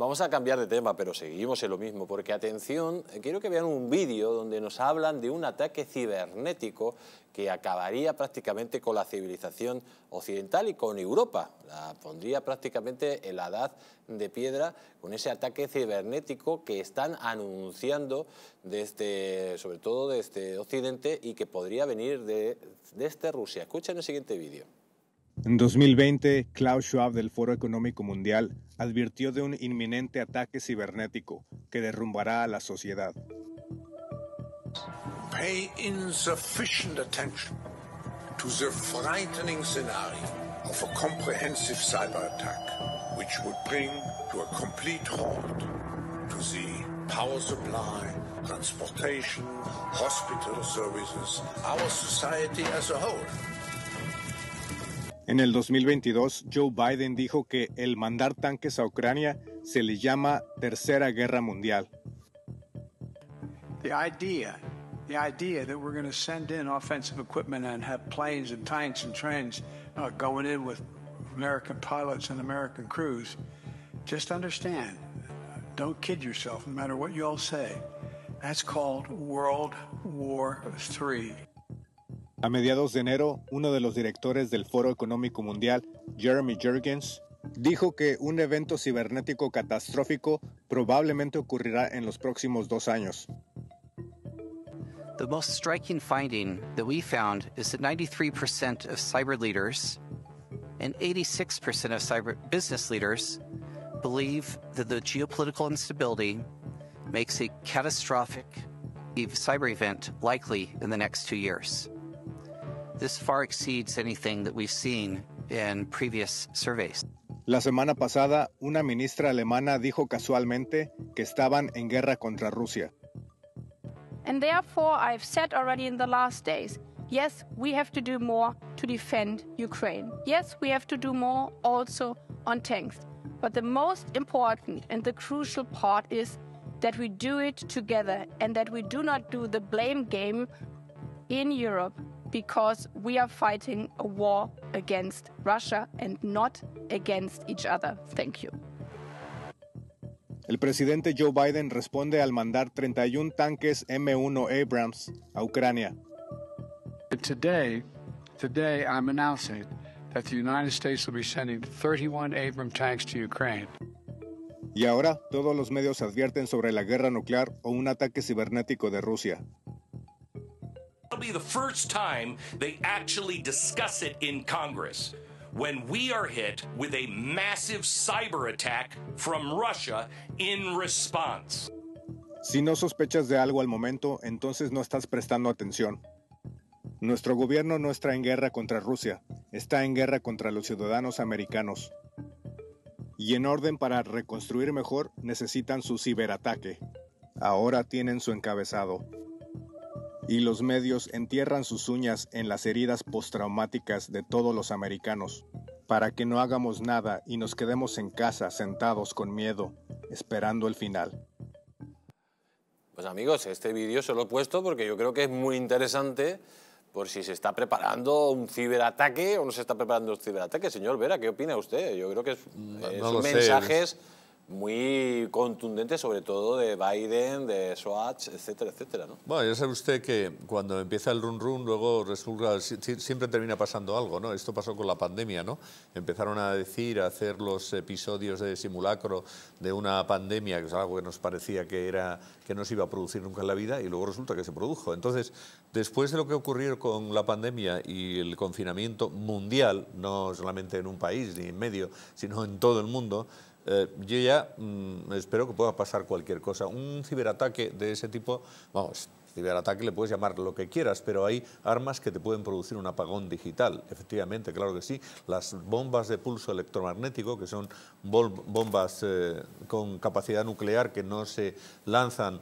Vamos a cambiar de tema, pero seguimos en lo mismo, porque atención, quiero que vean un vídeo donde nos hablan de un ataque cibernético que acabaría prácticamente con la civilización occidental y con Europa. La pondría prácticamente en la edad de piedra con ese ataque cibernético que están anunciando desde, sobre todo desde Occidente y que podría venir de, desde Rusia. Escuchen el siguiente vídeo. En 2020, Klaus Schwab del Foro Económico Mundial advirtió de un inminente ataque cibernético que derrumbará a la sociedad. Pay insufficient attention to the frightening scenario of a comprehensive cyber attack, which would bring to a complete halt to the power supply, transportation, hospital services, our society as a whole. En el 2022, Joe Biden dijo que el mandar tanques a Ucrania se le llama Tercera Guerra Mundial. The idea, the idea that we're going to send in offensive equipment and have planes and tanks and trains uh, going in with American pilots and American crews, just understand, don't kid yourself, no matter what you all say. That's called World War III. A mediados de enero, uno de los directores del Foro Económico Mundial, Jeremy Jurgens, dijo que un evento cibernético catastrófico probablemente ocurrirá en los próximos dos años. The most striking finding that we found is that 93% of cyber leaders and 86% of cyber business leaders believe that the geopolitical instability makes a catastrophic cyber event likely in the next two years. This far exceeds anything that we've seen in previous surveys. La semana pasada, una ministra alemana dijo casualmente que estaban en guerra contra Rusia. And therefore, I've said already in the last days, yes, we have to do more to defend Ukraine. Yes, we have to do more also on tanks. But the most important and the crucial part is that we do it together and that we do not do the blame game in Europe because we are fighting a war against Russia and not against each other. Thank you. El presidente Joe Biden responde al mandar 31 tanques M1 Abrams a Ucrania. Today, today I'm announcing that the United States will be sending 31 Abrams tanks to Ukraine. Y ahora todos los medios advierten sobre la guerra nuclear o un ataque cibernético de Rusia. Be the first time they actually discuss it in Congress when we are hit with a massive cyber attack from Russia in response. Si no sospechas de algo al momento, entonces no estás prestando atención. Nuestro gobierno no está en guerra contra Rusia, está en guerra contra los ciudadanos americanos. Y en orden para reconstruir mejor, necesitan su ciberataque. Ahora tienen su encabezado y los medios entierran sus uñas en las heridas postraumáticas de todos los americanos, para que no hagamos nada y nos quedemos en casa sentados con miedo, esperando el final. Pues amigos, este vídeo se lo he puesto porque yo creo que es muy interesante por si se está preparando un ciberataque o no se está preparando un ciberataque. Señor Vera, ¿qué opina usted? Yo creo que es, son mensajes muy contundente, sobre todo de Biden, de Swatch, etcétera, etcétera. ¿no? Bueno, ya sabe usted que cuando empieza el run run, luego resulta, siempre termina pasando algo, ¿no? Esto pasó con la pandemia, ¿no? Empezaron a decir, a hacer los episodios de simulacro de una pandemia, que es algo que nos parecía que, era, que no se iba a producir nunca en la vida, y luego resulta que se produjo. Entonces, después de lo que ocurrió con la pandemia y el confinamiento mundial, no solamente en un país ni en medio, sino en todo el mundo, eh, yo ya mm, espero que pueda pasar cualquier cosa. Un ciberataque de ese tipo, vamos, ciberataque le puedes llamar lo que quieras, pero hay armas que te pueden producir un apagón digital. Efectivamente, claro que sí. Las bombas de pulso electromagnético, que son bombas eh, con capacidad nuclear que no se lanzan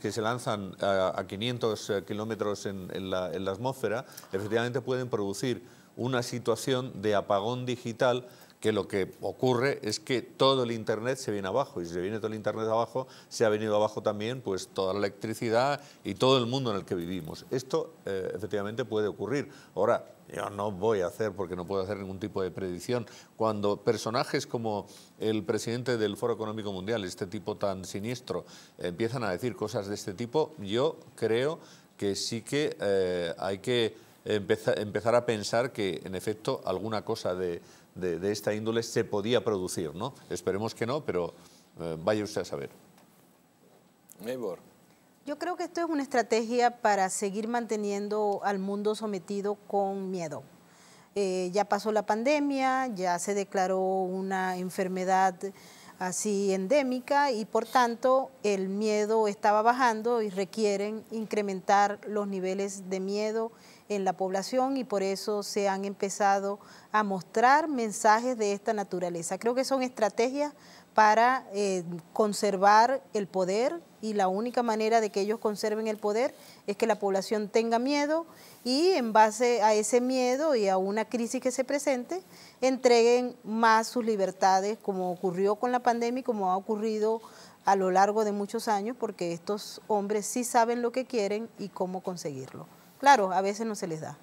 que se lanzan a, 500 eh, kilómetros en la atmósfera, efectivamente pueden producir una situación de apagón digital que lo que ocurre es que todo el Internet se viene abajo y si se viene todo el Internet abajo, se ha venido abajo también pues toda la electricidad y todo el mundo en el que vivimos. Esto eh, efectivamente puede ocurrir. Ahora, yo no voy a hacer, porque no puedo hacer ningún tipo de predicción, cuando personajes como el presidente del Foro Económico Mundial, este tipo tan siniestro, empiezan a decir cosas de este tipo, yo creo que sí que eh, hay que empezar a pensar que, en efecto, alguna cosa de, esta índole se podía producir. ¿no? Esperemos que no, pero eh, vaya usted a saber. Yo creo que esto es una estrategia para seguir manteniendo al mundo sometido con miedo. Eh, ya pasó la pandemia, ya se declaró una enfermedad así endémica y por tanto el miedo estaba bajando y requieren incrementar los niveles de miedo en la población y por eso se han empezado a mostrar mensajes de esta naturaleza. Creo que son estrategias para eh, conservar el poder y la única manera de que ellos conserven el poder es que la población tenga miedo y en base a ese miedo y a una crisis que se presente, entreguen más sus libertades, como ocurrió con la pandemia y como ha ocurrido a lo largo de muchos años, porque estos hombres sí saben lo que quieren y cómo conseguirlo. Claro, a veces no se les da.